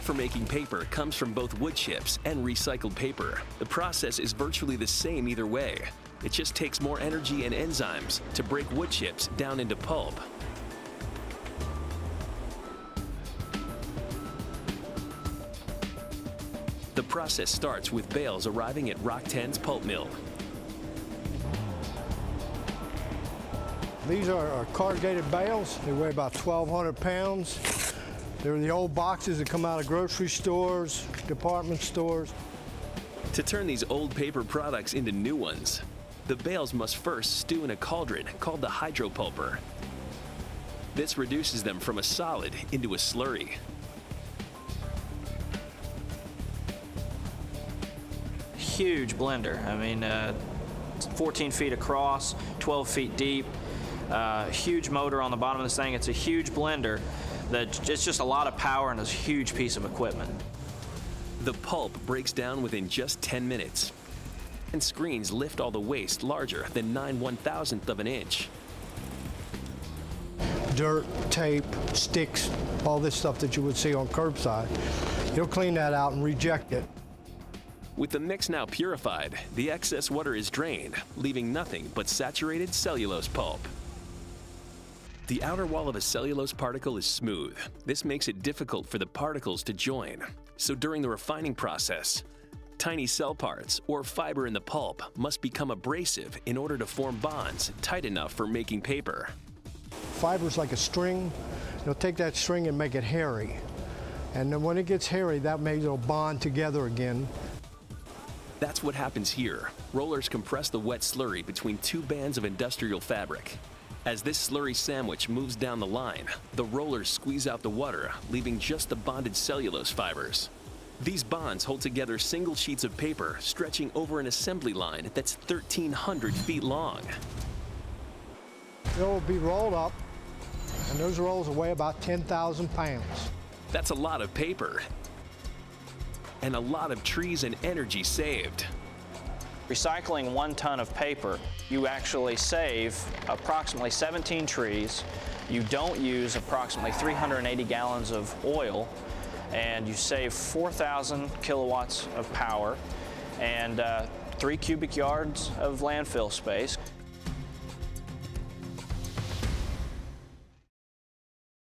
for making paper comes from both wood chips and recycled paper. The process is virtually the same either way. It just takes more energy and enzymes to break wood chips down into pulp. The process starts with bales arriving at Rock-Tenn's pulp mill. These are our corrugated bales. They weigh about 1,200 pounds. They're the old boxes that come out of grocery stores, department stores. To turn these old paper products into new ones, the bales must first stew in a cauldron called the hydropulper. This reduces them from a solid into a slurry. Huge blender. I mean, uh, 14 feet across, 12 feet deep. Uh, huge motor on the bottom of this thing. It's a huge blender that it's just a lot of power and a huge piece of equipment. The pulp breaks down within just 10 minutes. And screens lift all the waste larger than 9 one-thousandth of an inch. Dirt, tape, sticks, all this stuff that you would see on curbside. He'll clean that out and reject it. With the mix now purified, the excess water is drained, leaving nothing but saturated cellulose pulp. The outer wall of a cellulose particle is smooth. This makes it difficult for the particles to join. So during the refining process, tiny cell parts or fiber in the pulp must become abrasive in order to form bonds tight enough for making paper. Fiber's like a string. You'll take that string and make it hairy. And then when it gets hairy, that makes it'll bond together again. That's what happens here. Rollers compress the wet slurry between two bands of industrial fabric. As this slurry sandwich moves down the line, the rollers squeeze out the water, leaving just the bonded cellulose fibers. These bonds hold together single sheets of paper stretching over an assembly line that's 1,300 feet long. It will be rolled up, and those rolls will weigh about 10,000 pounds. That's a lot of paper. And a lot of trees and energy saved. Recycling one ton of paper, you actually save approximately 17 trees. You don't use approximately 380 gallons of oil, and you save 4,000 kilowatts of power and uh, three cubic yards of landfill space.